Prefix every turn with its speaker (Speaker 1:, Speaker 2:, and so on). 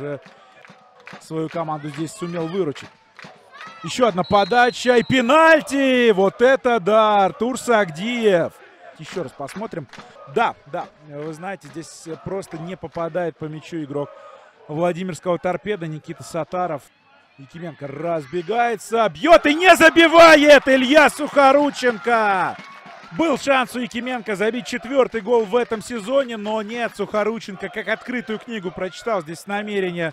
Speaker 1: также свою команду здесь сумел выручить. Еще одна подача и пенальти! Вот это да! Артур Сагдиев. Еще раз посмотрим. Да, да, вы знаете, здесь просто не попадает по мячу игрок Владимирского торпеда Никита Сатаров. Якименко разбегается, бьет и не забивает Илья Сухорученко. Был шанс у Якименко забить четвертый гол в этом сезоне, но нет, Сухорученко как открытую книгу прочитал. Здесь намерение